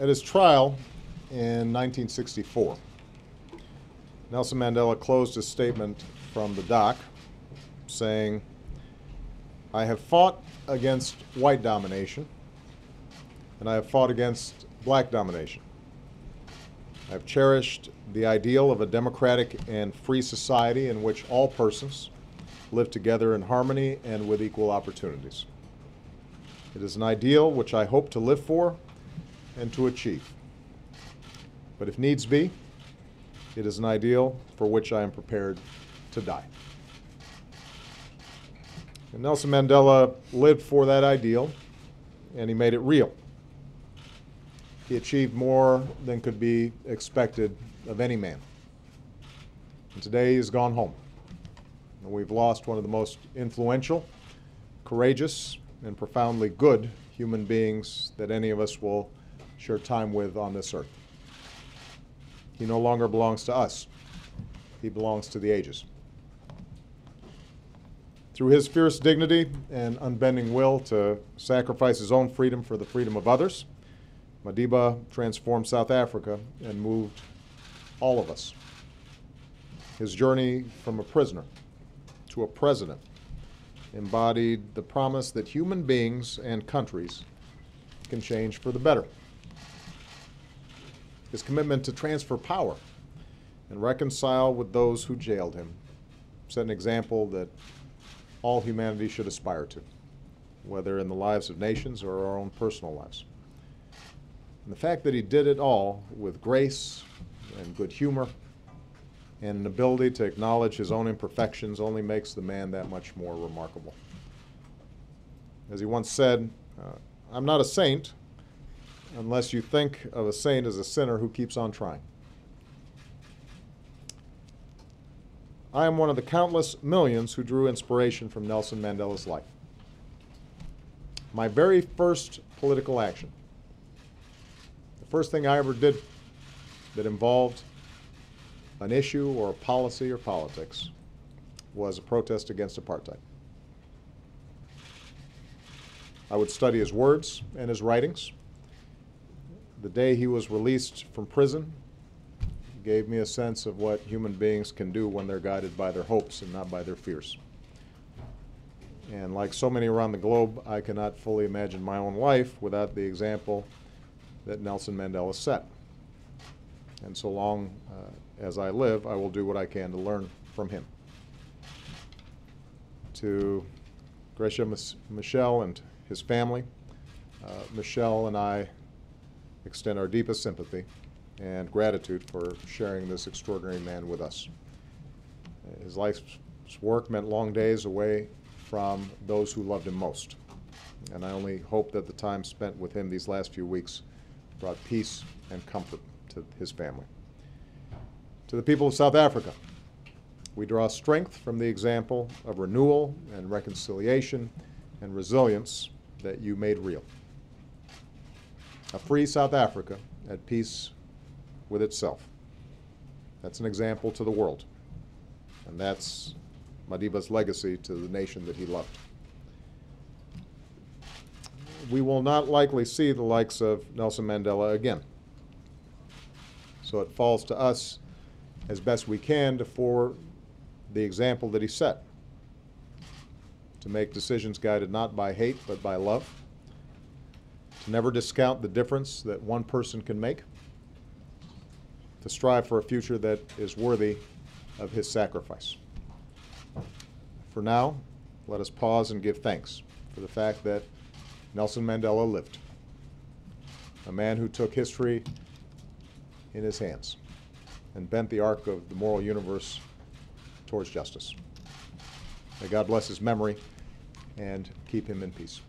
At his trial in 1964, Nelson Mandela closed his statement from the dock saying, I have fought against white domination and I have fought against black domination. I have cherished the ideal of a democratic and free society in which all persons live together in harmony and with equal opportunities. It is an ideal which I hope to live for and to achieve. But if needs be, it is an ideal for which I am prepared to die. And Nelson Mandela lived for that ideal, and he made it real. He achieved more than could be expected of any man. And today he's gone home. And we've lost one of the most influential, courageous, and profoundly good human beings that any of us will share time with on this earth. He no longer belongs to us. He belongs to the ages. Through his fierce dignity and unbending will to sacrifice his own freedom for the freedom of others, Madiba transformed South Africa and moved all of us. His journey from a prisoner to a president embodied the promise that human beings and countries can change for the better. His commitment to transfer power and reconcile with those who jailed him set an example that all humanity should aspire to, whether in the lives of nations or our own personal lives. And the fact that he did it all with grace and good humor and an ability to acknowledge his own imperfections only makes the man that much more remarkable. As he once said, uh, I'm not a saint unless you think of a saint as a sinner who keeps on trying. I am one of the countless millions who drew inspiration from Nelson Mandela's life. My very first political action, the first thing I ever did that involved an issue or a policy or politics was a protest against apartheid. I would study his words and his writings. The day he was released from prison gave me a sense of what human beings can do when they're guided by their hopes and not by their fears. And like so many around the globe, I cannot fully imagine my own life without the example that Nelson Mandela set. And so long uh, as I live, I will do what I can to learn from him. To Graça Machel and his family, uh, Michelle and I extend our deepest sympathy and gratitude for sharing this extraordinary man with us. His life's work meant long days away from those who loved him most. And I only hope that the time spent with him these last few weeks brought peace and comfort to his family. To the people of South Africa, we draw strength from the example of renewal and reconciliation and resilience that you made real. A free South Africa at peace with itself. That's an example to the world. And that's Madiba's legacy to the nation that he loved. We will not likely see the likes of Nelson Mandela again. So it falls to us as best we can to forward the example that he set, to make decisions guided not by hate but by love, never discount the difference that one person can make, to strive for a future that is worthy of his sacrifice. For now, let us pause and give thanks for the fact that Nelson Mandela lived, a man who took history in his hands and bent the arc of the moral universe towards justice. May God bless his memory and keep him in peace.